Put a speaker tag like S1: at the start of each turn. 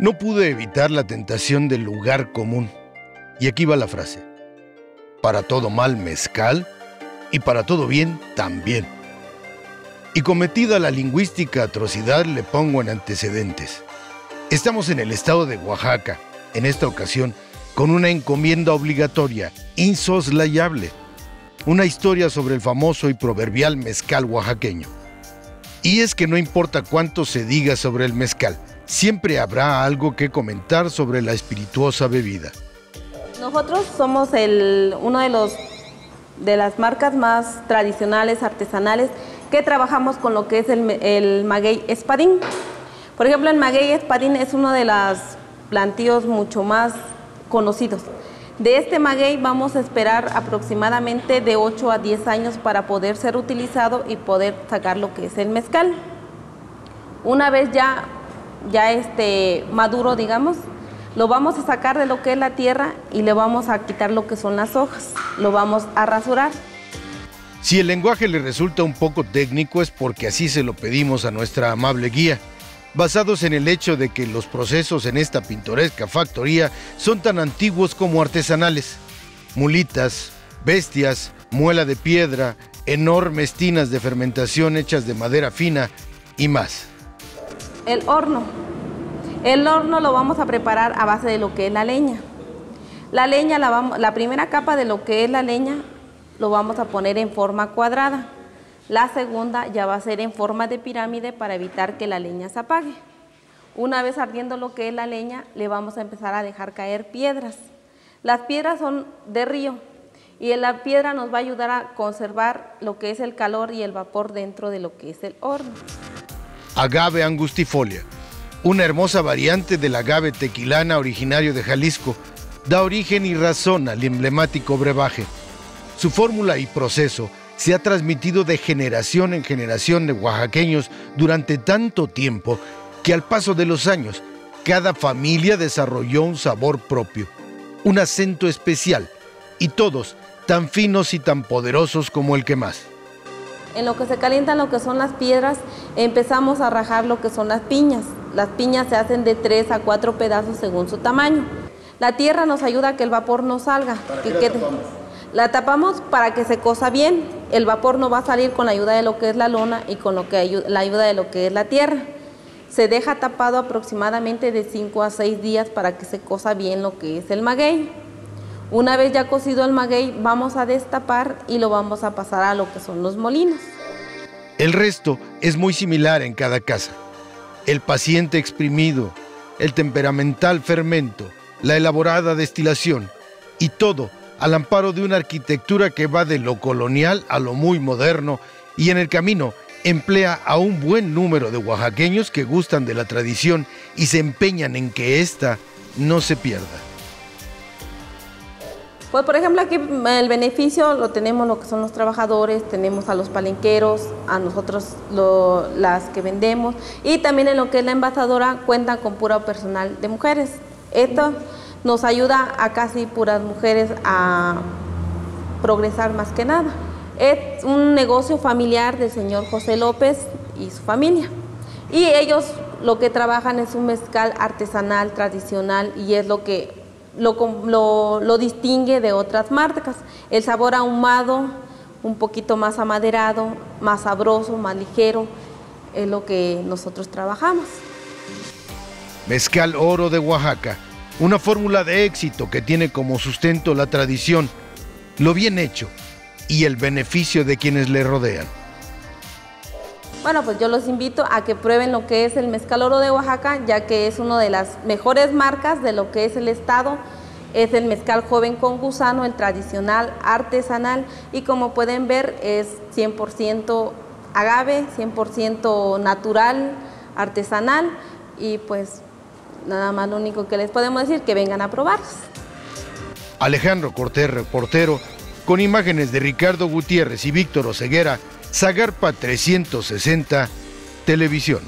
S1: No pude evitar la tentación del lugar común. Y aquí va la frase. Para todo mal mezcal y para todo bien también. Y cometida la lingüística atrocidad le pongo en antecedentes. Estamos en el estado de Oaxaca, en esta ocasión, con una encomienda obligatoria, insoslayable. Una historia sobre el famoso y proverbial mezcal oaxaqueño. Y es que no importa cuánto se diga sobre el mezcal, siempre habrá algo que comentar sobre la espirituosa bebida.
S2: Nosotros somos el, uno de los de las marcas más tradicionales, artesanales, que trabajamos con lo que es el, el maguey espadín. Por ejemplo, el maguey espadín es uno de los plantíos mucho más conocidos. De este maguey vamos a esperar aproximadamente de 8 a 10 años para poder ser utilizado y poder sacar lo que es el mezcal. Una vez ya, ya este, maduro, digamos, lo vamos a sacar de lo que es la tierra y le vamos a quitar lo que son las hojas. Lo vamos a rasurar.
S1: Si el lenguaje le resulta un poco técnico es porque así se lo pedimos a nuestra amable guía, basados en el hecho de que los procesos en esta pintoresca factoría son tan antiguos como artesanales. Mulitas, bestias, muela de piedra, enormes tinas de fermentación hechas de madera fina y más.
S2: El horno. El horno lo vamos a preparar a base de lo que es la leña. La leña, la, primera capa de lo que es la leña lo vamos a poner en forma cuadrada. La segunda ya va a ser en forma de pirámide para evitar que la leña se apague. Una vez ardiendo lo que es la leña, le vamos a empezar a dejar caer piedras. Las piedras son de río y la piedra nos va a ayudar a conservar lo que es el calor y el vapor dentro de lo que es el horno.
S1: Agave angustifolia, una hermosa variante del agave tequilana originario de Jalisco, da origen y razón al emblemático brebaje. Su fórmula y proceso se ha transmitido de generación en generación de oaxaqueños durante tanto tiempo que al paso de los años cada familia desarrolló un sabor propio, un acento especial y todos tan finos y tan poderosos como el que más.
S2: En lo que se calientan lo que son las piedras, empezamos a rajar lo que son las piñas. Las piñas se hacen de tres a cuatro pedazos según su tamaño. La tierra nos ayuda a que el vapor no salga. que quede. La tapamos para que se cosa bien. El vapor no va a salir con la ayuda de lo que es la lona y con lo que la ayuda de lo que es la tierra. Se deja tapado aproximadamente de 5 a 6 días para que se cosa bien lo que es el maguey. Una vez ya cocido el maguey, vamos a destapar y lo vamos a pasar a lo que son los molinos.
S1: El resto es muy similar en cada casa. El paciente exprimido, el temperamental fermento, la elaborada destilación y todo al amparo de una arquitectura que va de lo colonial a lo muy moderno y en el camino emplea a un buen número de oaxaqueños que gustan de la tradición y se empeñan en que ésta no se pierda.
S2: Pues por ejemplo aquí el beneficio lo tenemos lo que son los trabajadores, tenemos a los palenqueros, a nosotros las que vendemos y también en lo que es la envasadora cuenta con puro personal de mujeres. Esto nos ayuda a casi puras mujeres a progresar más que nada. Es un negocio familiar del señor José López y su familia. Y ellos lo que trabajan es un mezcal artesanal, tradicional, y es lo que lo, lo, distingue de otras marcas. El sabor ahumado, un poquito más amaderado, más sabroso, más ligero, es lo que nosotros trabajamos.
S1: Mezcal Oro de Oaxaca una fórmula de éxito que tiene como sustento la tradición, lo bien hecho y el beneficio de quienes le rodean.
S2: Bueno, pues yo los invito a que prueben lo que es el mezcal oro de Oaxaca, ya que es una de las mejores marcas de lo que es el estado. Es el mezcal joven con gusano, el tradicional, artesanal y como pueden ver es 100% agave, 100% natural, artesanal y pues Nada más lo único que les podemos decir que vengan a probar.
S1: Alejandro Cortés, reportero, con imágenes de Ricardo Gutiérrez y Víctor Oseguera, Zagarpa 360, Televisión.